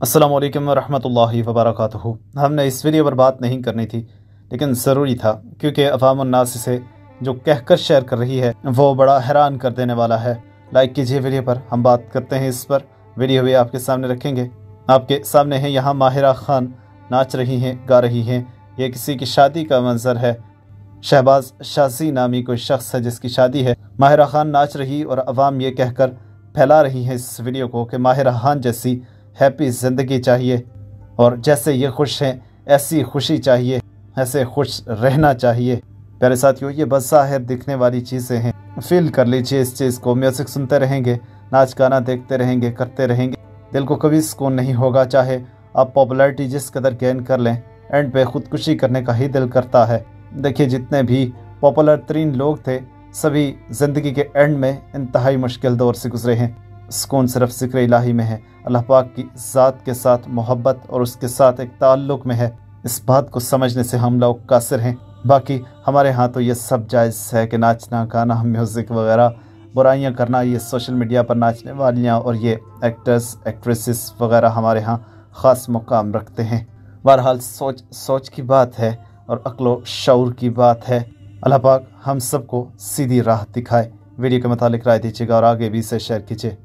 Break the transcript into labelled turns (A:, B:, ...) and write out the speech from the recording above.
A: अस्सलाम वालेकुम रहमतुल्लाहि व बरकातुहू हमने इस वीडियो पर बात नहीं करनी थी, लेकिन ज़रूरी था, क्योंकि अवामनास से जो कहकर शेयर कर रही है, वो बड़ा हैरान कर देने वाला है। लाइक कीजिए वीडियो पर, हम बात करते हैं इस पर। वीडियो भी आपके सामने रखेंगे। आपके सामने है यहाँ माहिरा खान नाच रही हैं, गा रही हैं। ये किसी की शादी का मंजर है। शहबाज शाजी नामी कोई शख्स है जिसकी शादी है। माहिरा खान नाच रही और अवाम ये कहकर फैला रही है इस वीडियो को कि माहिरा खान जैसी हैप्पी ज़िंदगी चाहिए। और जैसे ये खुश हैं, ऐसी खुशी चाहिए, ऐसे खुश रहना चाहिए। प्यारे साथियों, ये बज़ाहिर दिखने वाली चीज़ें हैं। फील कर लीजिए इस चीज़ को। म्यूज़िक सुनते रहेंगे, नाच गाना देखते रहेंगे, करते रहेंगे। दिल को कभी सुकून नहीं होगा, चाहे आप पॉपुलैरिटी जिस कदर गेन कर लें, एंड पे खुदकुशी करने का ही दिल करता है। देखिए, जितने भी पॉपुलर तरीन लोग थे, सभी ज़िंदगी के एंड में इंतहाई मुश्किल दौर से गुजरे हैं। सुकून सिर्फ़ ज़िक्र इलाही में है। अल्लाह पाक की ज़ात के साथ मोहब्बत और उसके साथ एक ताल्लुक़ में है। इस बात को समझने से हम लोग कासिर हैं। बाकी हमारे यहाँ तो ये सब जायज़ है कि नाचना, गाना, म्यूज़िक वगैरह, बुराइयाँ करना, ये सोशल मीडिया पर नाचने वालियाँ और ये एक्टर्स, एक्ट्रेसेस वगैरह हमारे यहाँ ख़ास मुकाम रखते हैं। बहरहाल सोच सोच की बात है और अक्लो शौर की बात है। अल्लाह पाक हम सबको सीधी राह दिखाए। वीडियो के मुतालिक राय दीजिएगा और आगे भी इसे शेयर कीजिए।